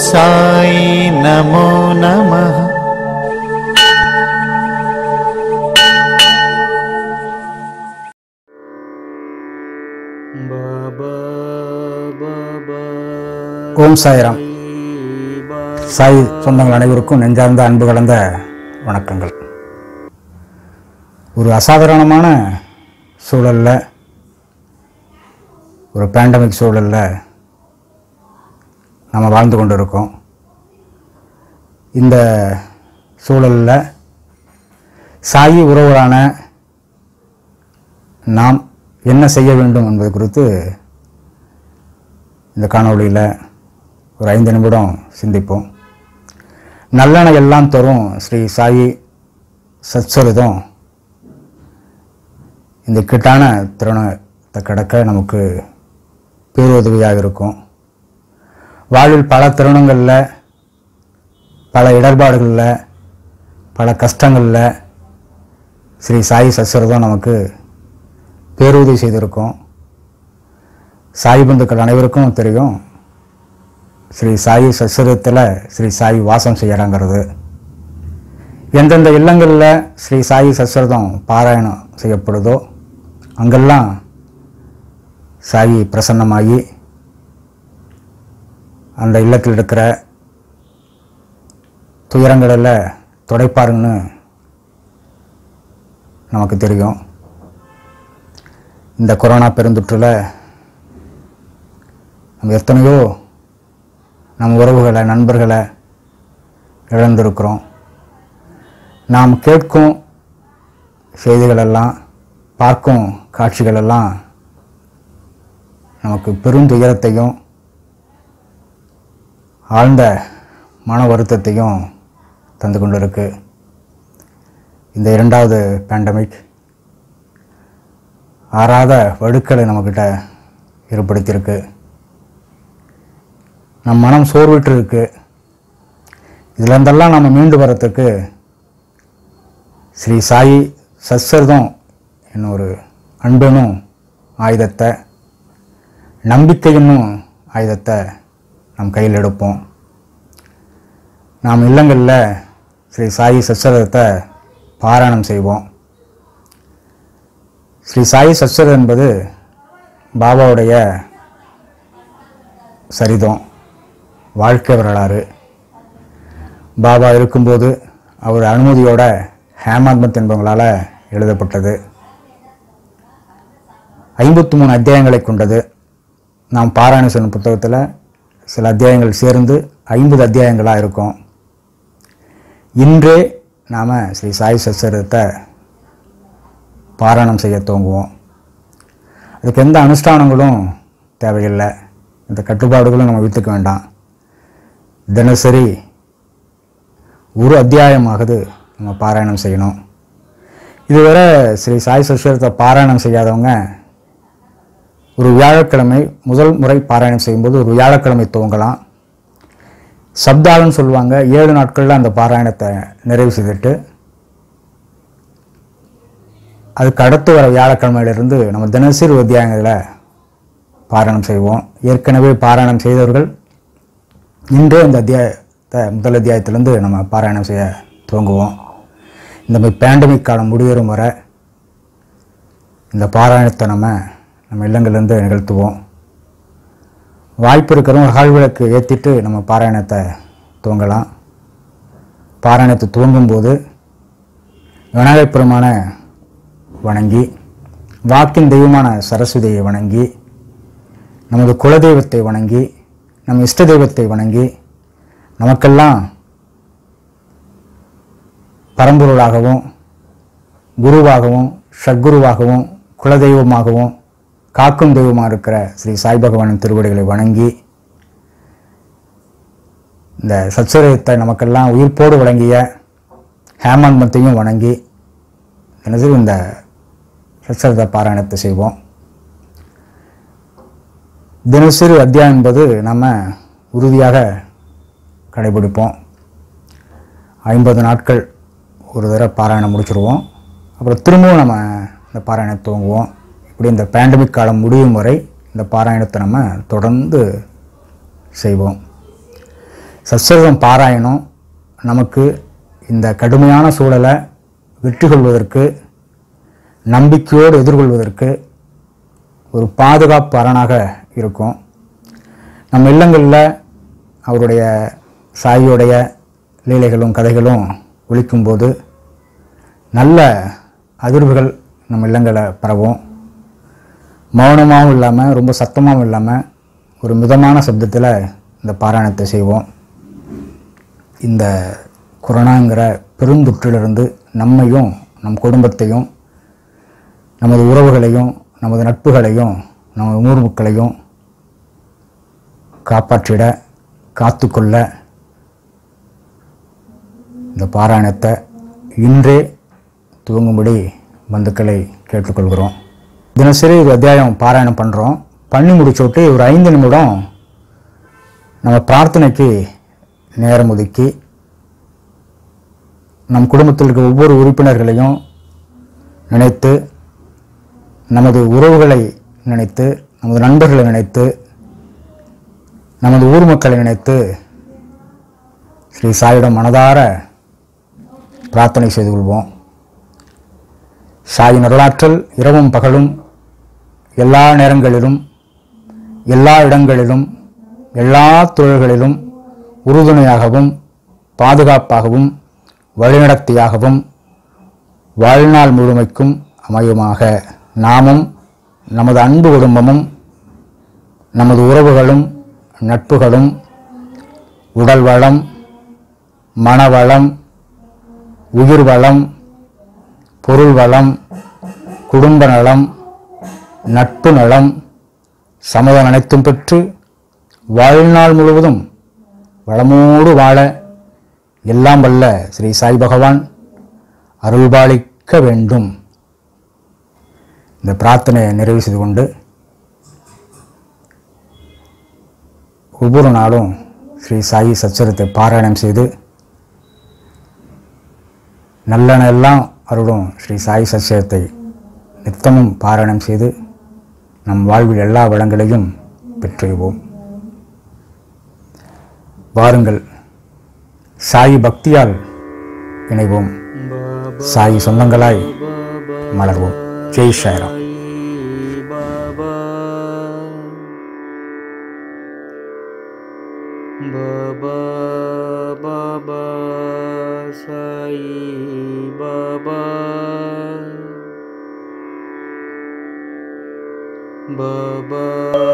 साई नमो नमः ஓம் சாய்ராம் சாய் சொந்தங்கள் அனைவருக்கும் நெஞ்சார்ந்த அன்பு கலந்த வணக்கங்கள் ஒரு அசாதாரணமான சூழலில் ஒரு பேண்டமிக் சூழலில் நம்ம வாழ்ந்து கொண்டு இருக்கோம் இந்த சூழலில் சாயி உறவுகளான நாம் என்ன செய்ய வேண்டும் என்பது குறித்து இந்த காணொளியில் ஒரு ஐந்து நிமிடம் சிந்திப்போம். நல்லெண்ண எல்லாம் தரும் ஸ்ரீ சாயி சச்சரிதம் இந்த கிட்டான திருணத்தை கடக்க நமக்கு பேருதவியாக இருக்கும். வாழ்வில் பல தருணங்களில் பல இடர்பாடுகளில் பல கஷ்டங்களில் ஸ்ரீ சாயி சஸ்வரதம் நமக்கு பேருதவி செய்திருக்கோம். சாய் பந்துக்கள் அனைவருக்கும் தெரியும். ஸ்ரீ சாயி சசுரத்தில் ஸ்ரீ சாயி வாசம் செய்கிறாங்கிறது எந்தெந்த இல்லங்களில் ஸ்ரீ சாயி சசுரதம் பாராயணம் செய்யப்படுதோ அங்கெல்லாம் சாயி பிரசன்னமாகி அந்த இல்லத்தில் இருக்கிற துயரங்களில் துடைப்பாருன்னு நமக்கு தெரியும். இந்த கொரோனா பெருந்தொற்றில் நம்ம எத்தனையோ நம் உறவுகளை நண்பர்களை இழந்திருக்கிறோம். நாம் கேட்கும் செய்திகளெல்லாம் பார்க்கும் காட்சிகளெல்லாம் நமக்கு பெருந்துயரத்தையும் ஆழ்ந்த மன வருத்தத்தையும் தந்து கொண்டு இருக்குது இந்த இரண்டாவது பேண்டமிக் ஆறாத வடுக்களை நம்மக்கிட்ட ஏற்படுத்தியிருக்கு. நம் மனம் சோர்விட்டு இருக்கு இதுலேருந்தெல்லாம் நம்ம மீண்டு வரத்துக்கு ஸ்ரீ சாயி சத்சர்தம் என்னும் ஒரு அன்பெனும் ஆயுதத்தை நம்பிக்கை என்னும் ஆயுதத்தை நம் கையில் எடுப்போம். நாம் இல்லங்களில் ஸ்ரீ சாயி சத்சரதத்தை பாராயணம் செய்வோம். ஸ்ரீ சாயி சத்சரதம் என்பது பாபாவுடைய சரிதம் வாழ்க்கை வரலாறு. பாபா இருக்கும்போது அவர் அனுமதியோட ஹேமாத்மத் என்பவங்களால் எழுதப்பட்டது. ஐம்பத்தி மூணு அத்தியாயங்களை கொண்டது. நாம் பாராயண செய்யும் புத்தகத்தில் சில அத்தியாயங்கள் சேர்ந்து ஐம்பது அத்தியாயங்களாக இருக்கும். இன்றே நாம் ஸ்ரீ சாய் சச்சரத்தை பாராயணம் செய்ய துவங்குவோம். அதுக்கு எந்த அனுஷ்டானங்களும் தேவையில்லை. இந்த கட்டுப்பாடுகளும் நம்ம விற்றுக்க வேண்டாம். தினசரி ஒரு அத்தியாயமாகுது நம்ம பாராயணம் செய்யணும். இதுவரை ஸ்ரீ சாய் சஸ்வரத்தை பாராயணம் செய்யாதவங்க ஒரு வியாழக்கிழமை முதல் முறை பாராயணம் செய்யும்போது ஒரு வியாழக்கிழமை துவங்கலாம். சப்தாலன்னு சொல்லுவாங்க. ஏழு நாட்களில் அந்த பாராயணத்தை நிறைவு செய்துட்டு அதுக்கு அடுத்து வர வியாழக்கிழமையிலிருந்து நம்ம தினசரி ஒரு அத்தியாயங்களில் பாராயணம் செய்வோம். ஏற்கனவே பாராயணம் செய்தவர்கள் இன்றே இந்த அத்தியாயத்தை முதல் அத்தியாயத்திலேருந்து நம்ம பாராயணம் செய்ய துவங்குவோம். இந்த மாதிரி பேண்டமிக் காலம் முடியறும் வரை இந்த பாராயணத்தை நம்ம நம்ம இல்லங்கள்லேருந்து நிகழ்த்துவோம். வாய்ப்பு இருக்கிறவங்க கால்விளக்கு ஏற்றிட்டு நம்ம பாராயணத்தை துவங்கலாம். பாராயணத்தை துவங்கும்போது விநாயகபுரமான பெருமான வணங்கி வாக்கின் தெய்வமான சரஸ்வதியை வணங்கி நமது குலதெய்வத்தை வணங்கி நம் இஷ்ட தெய்வத்தை வணங்கி நமக்கெல்லாம் பரம்பொருளாகவும் குருவாகவும் ஷக்குருவாகவும் குலதெய்வமாகவும் காக்கும் தெய்வமாக இருக்கிற ஸ்ரீ சாய் பகவானின் திருவடிகளை வணங்கி இந்த சச்சரத்தை நமக்கெல்லாம் உயிர்ப்போடு வழங்கிய ஹேமந்த்மத்தையும் வணங்கி எனது இந்த சச்சரத பாராயணத்தை செய்வோம். தினசரி அத்தியாயம் என்பது நம்ம உறுதியாக கடைபிடிப்போம். ஐம்பது நாட்கள் ஒரு தடவை பாராயணம் முடிச்சிருவோம். அப்புறம் திரும்பவும் நம்ம இந்த பாராயணத்தை துவங்குவோம். இப்படி இந்த பேண்டமிக் காலம் முடியும் வரை இந்த பாராயணத்தை நம்ம தொடர்ந்து செய்வோம். சச்சரிதம் பாராயணம் நமக்கு இந்த கடுமையான சூழலை வெற்றி கொள்வதற்கு நம்பிக்கையோடு எதிர்கொள்வதற்கு ஒரு பாதுகாப்பு அரணாக இருக்கும். நம்ம இல்லங்களில் அவருடைய சாயியுடைய லீலைகளும் கதைகளும் ஒழிக்கும்போது நல்ல அதிர்வுகள் நம்ம இல்லங்களை பரவும். மௌனமாகவும் இல்லாமல் ரொம்ப சத்தமாகவும் இல்லாமல் ஒரு மிதமான சப்தத்தில் இந்த பாராயணத்தை செய்வோம். இந்த கொரோனாங்கிற பெருந்தொற்றிலிருந்து நம்மையும் நம் குடும்பத்தையும் நமது உறவுகளையும் நமது நட்புகளையும் நமது ஊர் மக்களையும் காப்பாற்றிட காத்துக்கொள்ள இந்த பாராயணத்தை இன்றே துவங்கும்படி பந்துக்களை கேட்டுக்கொள்கிறோம். தினசரி ஒரு அத்தியாயம் பாராயணம் பண்ணுறோம் பண்ணி முடிச்சோட்டு ஒரு ஐந்து நிமிடம் நம்ம பிரார்த்தனைக்கு நேரம் ஒதுக்கி நம் குடும்பத்தில் இருக்க ஒவ்வொரு உறுப்பினர்களையும் நினைத்து நமது உறவுகளை நினைத்து நமது நண்பர்களை நினைத்து நமது ஊர் மக்களை நினைத்து ஸ்ரீ சாயிடம் மனதார பிரார்த்தனை செய்து கொள்வோம். சாயின் வரலாற்றல் இரவும் பகலும் எல்லா நேரங்களிலும் எல்லா இடங்களிலும் எல்லா தொழில்களிலும் உறுதுணையாகவும் பாதுகாப்பாகவும் வழிநடத்தியாகவும் வாழ்நாள் முழுமைக்கும் அமையுமாக. நாமும் நமது அன்பு குடும்பமும் நமது உறவுகளும் நட்புகளும் உடல் வளம் மனவளம் உயிர் வளம் பொருள் வளம் குடும்ப நலம் நட்பு நலம் சமதம் அனைத்தும் பெற்று வாழ்நாள் முழுவதும் வளமோடு வாழ எல்லாம் வல்ல ஸ்ரீ சாய் பகவான் அருள்பாலிக்க வேண்டும். இந்த பிரார்த்தனையை நிறைவு செய்து கொண்டு ஒவ்வொரு நாளும் ஸ்ரீ சாயி சச்சரத்தை பாராயணம் செய்து நல்லன எல்லாம் அருளும் ஸ்ரீ சாயி சச்சரத்தை நித்தமும் பாராயணம் செய்து நம் வாழ்வில் எல்லா வளங்களையும் பெற்றுவோம் வாருங்கள் சாயி பக்தியால் இணைவோம். சாயி சொந்தங்களாய் மலர்வோம். ஜெய் ஷாராம் Baba, 宝宝